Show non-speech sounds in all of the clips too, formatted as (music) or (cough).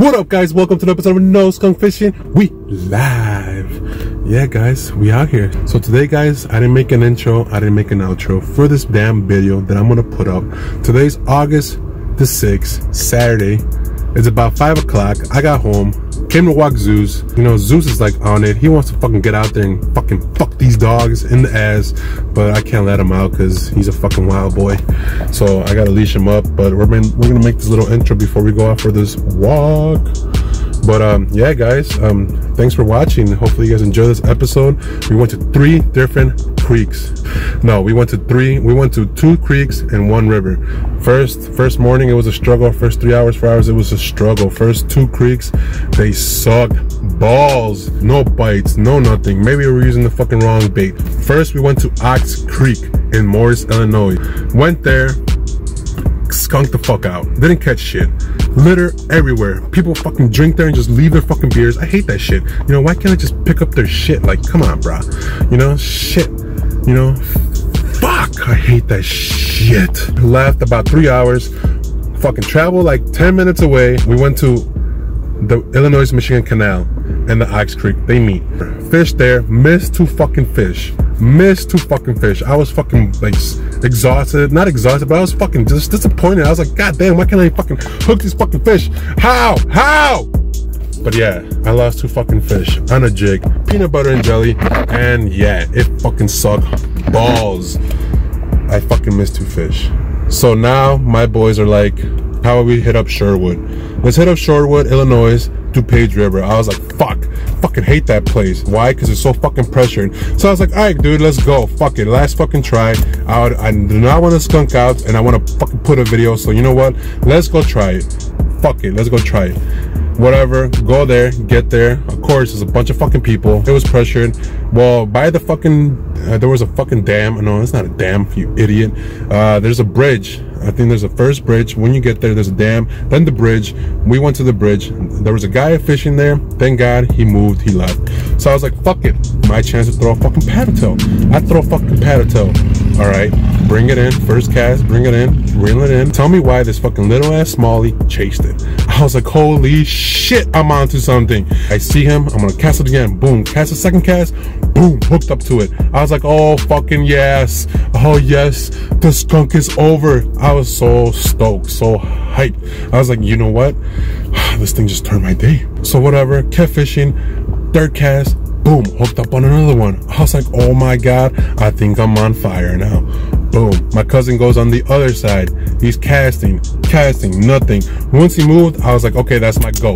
What up, guys? Welcome to the episode of No Skunk Fishing. We live. Yeah, guys, we out here. So today, guys, I didn't make an intro. I didn't make an outro for this damn video that I'm gonna put up. Today's August the 6th, Saturday. It's about 5 o'clock. I got home, came to walk Zeus. You know, Zeus is like on it. He wants to fucking get out there and fucking fuck these dogs in the ass. But I can't let him out because he's a fucking wild boy. So I gotta leash him up. But we're, been, we're gonna make this little intro before we go out for this walk. But um, yeah, guys, um, thanks for watching. Hopefully you guys enjoy this episode. We went to three different creeks. No, we went to three. We went to two creeks and one river. First, first morning it was a struggle. First three hours, four hours, it was a struggle. First two creeks, they sucked balls. No bites, no nothing. Maybe we were using the fucking wrong bait. First, we went to Ox Creek in Morris, Illinois. Went there, skunked the fuck out. Didn't catch shit. Litter everywhere. People fucking drink there and just leave their fucking beers. I hate that shit. You know, why can't I just pick up their shit? Like, come on, bro. You know, shit. You know, fuck. I hate that shit. Left about three hours. Fucking travel like 10 minutes away. We went to the Illinois Michigan Canal and the Ox Creek. They meet. Fish there. Missed two fucking fish. Missed two fucking fish. I was fucking like exhausted. Not exhausted, but I was fucking just disappointed. I was like, God damn, why can't I fucking hook these fucking fish? How? How? But yeah, I lost two fucking fish on a jig, peanut butter and jelly, and yeah, it fucking sucked balls. I fucking missed two fish. So now my boys are like, how about we hit up Shorewood? Let's hit up Shorewood, Illinois, DuPage River. I was like, fuck, fucking hate that place. Why? Because it's so fucking pressured. So I was like, all right, dude, let's go. Fuck it, last fucking try. I, would, I do not want to skunk out, and I want to fucking put a video. So you know what? Let's go try it. Fuck it, let's go try it. Whatever, go there, get there. Of course, there's a bunch of fucking people. It was pressured. Well, by the fucking, uh, there was a fucking dam. No, it's not a dam, you idiot. Uh, there's a bridge I think there's a first bridge. When you get there, there's a dam, then the bridge. We went to the bridge. There was a guy fishing there. Thank God he moved, he left. So I was like, fuck it. My chance to throw a fucking paddle. I throw a fucking paddle. All right, bring it in. First cast, bring it in, reel it in. Tell me why this fucking little ass smallie chased it. (laughs) I was like, holy shit, I'm onto something. I see him, I'm gonna cast it again. Boom, cast a second cast, boom, hooked up to it. I was like, oh fucking yes. Oh yes, the skunk is over. I was so stoked, so hyped. I was like, you know what? (sighs) this thing just turned my day. So whatever, kept fishing, third cast, boom, hooked up on another one. I was like, oh my God, I think I'm on fire now. Boom, my cousin goes on the other side. He's casting, casting, nothing. Once he moved, I was like, okay, that's my go.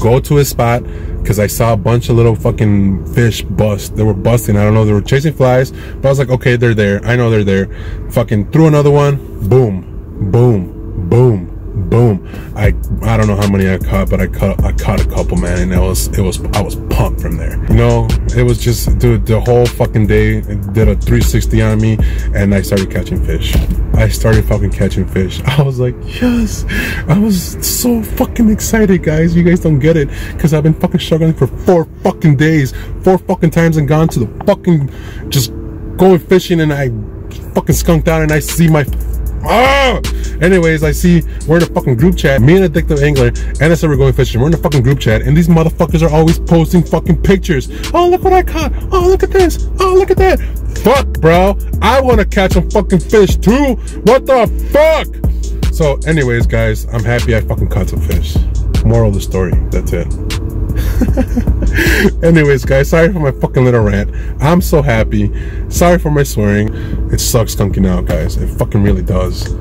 Go to his spot, because I saw a bunch of little fucking fish bust. They were busting. I don't know, they were chasing flies, but I was like, okay, they're there. I know they're there. Fucking threw another one, boom, boom boom. I I don't know how many I caught, but I caught I caught a couple, man, and it was it was I was pumped from there. You know, it was just dude, the whole fucking day did a 360 on me, and I started catching fish. I started fucking catching fish. (laughs) I was like, yes. I was so fucking excited, guys. You guys don't get it, because I've been fucking struggling for four fucking days, four fucking times, and gone to the fucking just going fishing, and I fucking skunked out, and I see my Ah! Anyways, I see we're in a fucking group chat. Me and Addictive Angler and I said we're going fishing. We're in a fucking group chat and these motherfuckers are always posting fucking pictures. Oh, look what I caught. Oh, look at this. Oh, look at that. Fuck, bro. I want to catch some fucking fish too. What the fuck? So anyways, guys, I'm happy I fucking caught some fish. Moral of the story. That's it. (laughs) Anyways, guys, sorry for my fucking little rant. I'm so happy. Sorry for my swearing. It sucks skunking out, guys. It fucking really does.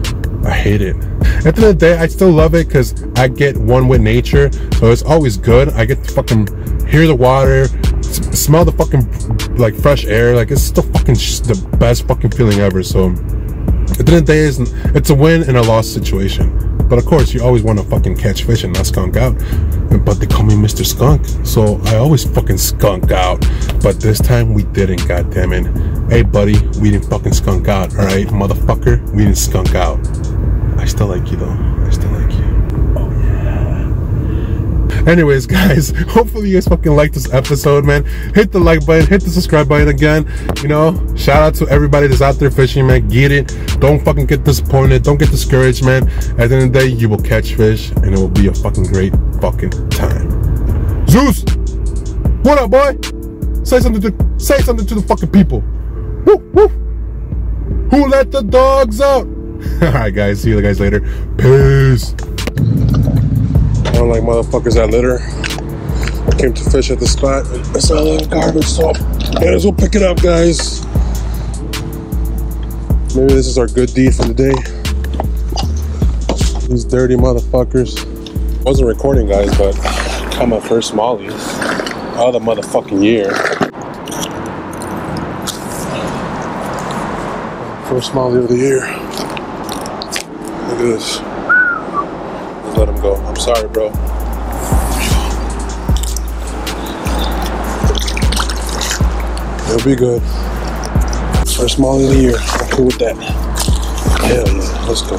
I hate it. At the end of the day, I still love it because I get one with nature, so it's always good. I get to fucking hear the water, smell the fucking like fresh air. Like it's still fucking the best fucking feeling ever. So at the end of the day, it's, it's a win in a loss situation. But of course, you always want to fucking catch fish and not skunk out. But they call me Mr. Skunk, so I always fucking skunk out. But this time we didn't, goddamn it. Hey, buddy, we didn't fucking skunk out, all right, motherfucker. We didn't skunk out. I still like you though. I still like. Anyways, guys, (laughs) hopefully you guys fucking like this episode, man. Hit the like button, hit the subscribe button again. You know, shout out to everybody that's out there fishing, man. Get it. Don't fucking get disappointed. Don't get discouraged, man. At the end of the day, you will catch fish and it will be a fucking great fucking time. Zeus! What up, boy? Say something to say something to the fucking people. Woo, woo. Who let the dogs out? (laughs) Alright guys, see you guys later. Peace. Like motherfuckers that litter. Came to fish at the spot I saw a little garbage, so might as well pick it up, guys. Maybe this is our good deed for the day. These dirty motherfuckers. Wasn't recording, guys, but caught my first smallie of the motherfucking year. First smallie of the year. Look at this. I'm sorry, bro. It'll be good. First smallie of the year. I'm cool with that. Hell yeah. Let's go.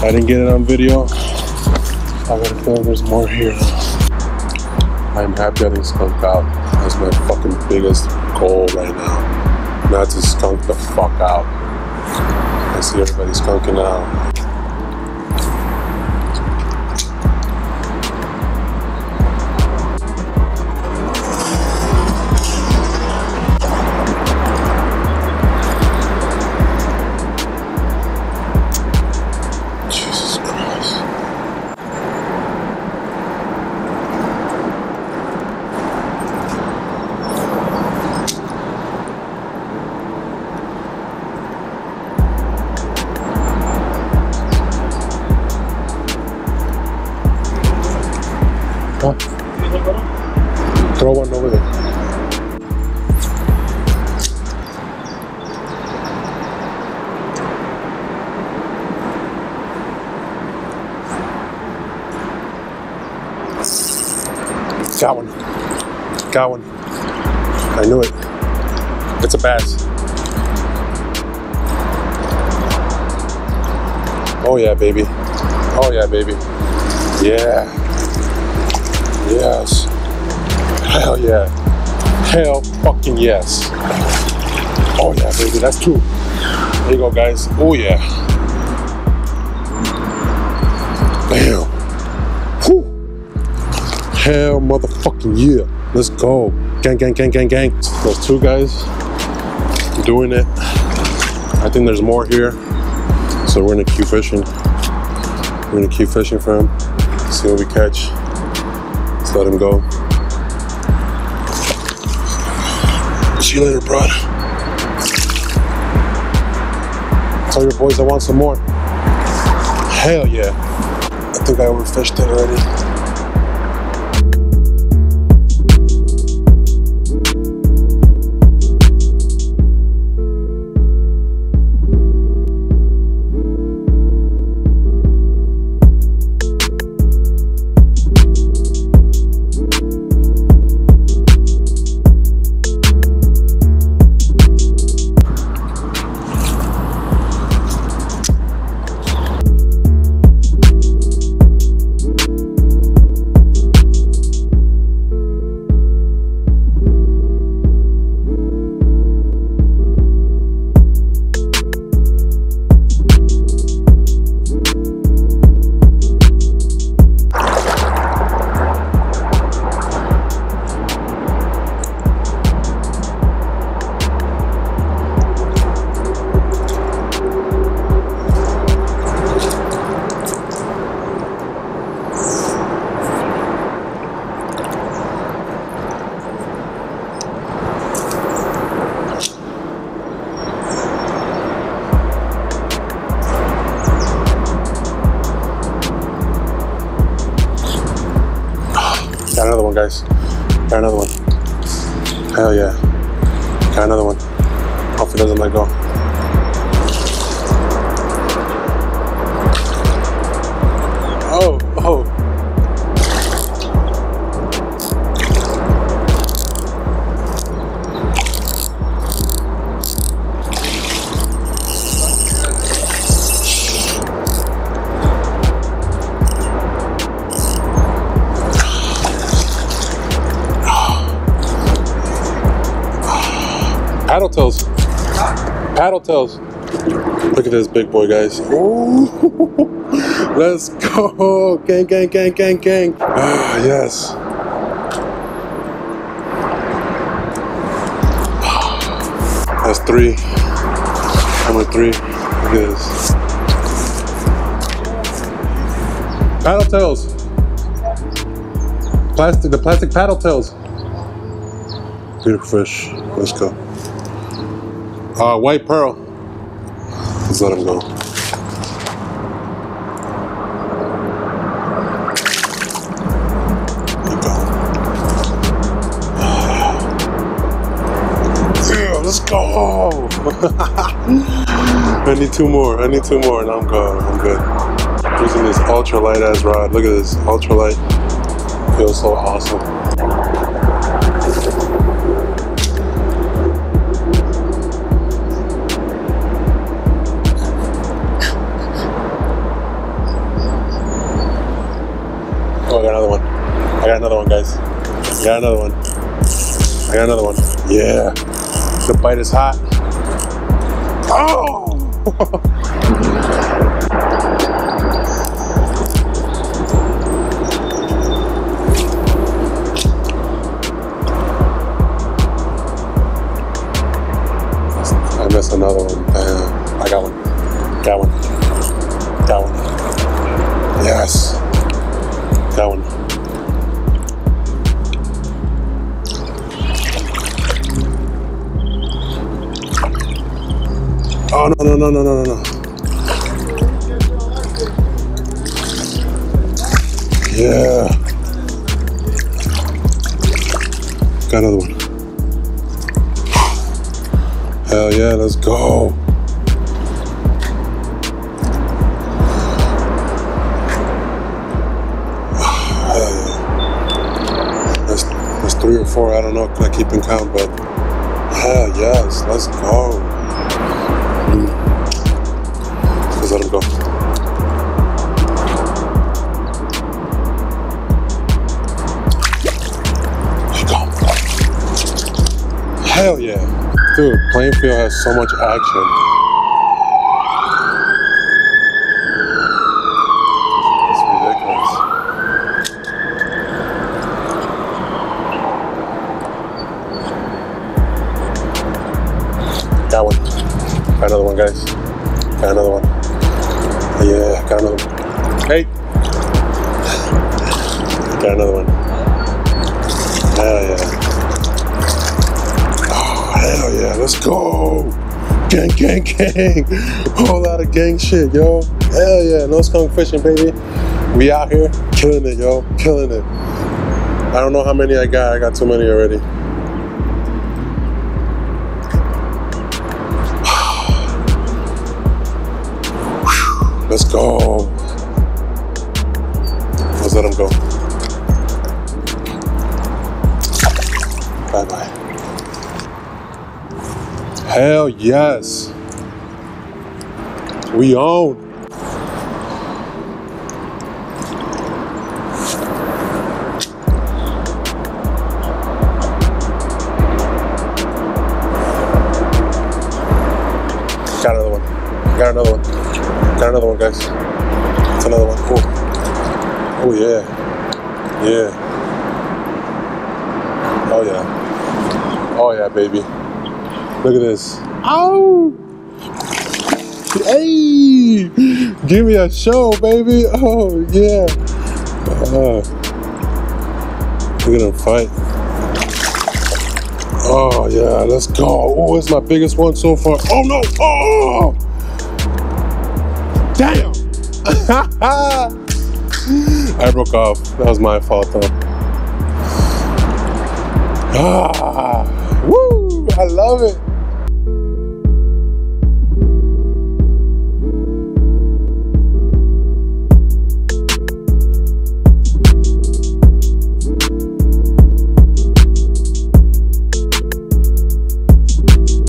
I didn't get it on video. I got a feeling there's more here. I'm happy getting skunked out. That's my fucking biggest goal right now. Not to skunk the fuck out. I see everybody skunking out. Got one. Got one. I knew it. It's a bass. Oh yeah, baby. Oh yeah, baby. Yeah. Yes. Hell yeah. Hell fucking yes. Oh yeah, baby. That's two. There you go, guys. Oh yeah. Bam. Hell motherfucking yeah. Let's go. Gang, gang, gang, gang, gang. Those two guys doing it. I think there's more here. So we're gonna keep fishing. We're gonna keep fishing for him. See what we catch. Let's let him go. See you later, bro. Tell your boys I want some more. Hell yeah. I think I overfished it already. Guys. Got another one. Hell yeah. Got another one. Hope it doesn't let go. Paddle tails. Look at this big boy, guys. (laughs) Let's go. Gang, gang, gang, gang, gang. Ah, yes. That's three. Number three. Look at this. Paddle tails. Plastic, the plastic paddle tails. Beautiful fish. Let's go. Uh, white pearl. Let's let him go. Let's go. (laughs) I need two more. I need two more, and I'm good. I'm good. Using this ultra light ass rod. Look at this ultra light. Feels so awesome. Got another one, guys. I got another one. I got another one. Yeah. The bite is hot. Oh! I missed another one. Damn. I got one. Got one. Got one. Yes. Got one. Oh no no no no no no. Yeah. Got another one. Hell yeah, let's go. (sighs) That's, that's three or four. I don't know. Can I keep in count? But hell yes, let's go. Let him go. There you go. Hell yeah. Dude, Plainfield has so much action. Got another one, guys. Got another one. Another one. Hell yeah. Oh, hell yeah. Let's go. Gang, gang, gang. (laughs) Whole lot of gang shit, yo. Hell yeah. No skunk fishing, baby. We out here killing it, yo. Killing it. I don't know how many I got. I got too many already. (sighs) Let's go. Let's let him go. Bye bye. Hell yes. We own. Got another one. Got another one. Got another one, guys. It's another one. Cool. Oh yeah. Yeah. Oh yeah. Oh yeah, baby. Look at this. Ow! Hey! Give me a show, baby. Oh yeah. Uh, look at them fight. Oh yeah, let's go. Oh, it's my biggest one so far. Oh no! Oh! Damn! (laughs) I broke off. That was my fault though. Ah! I love it.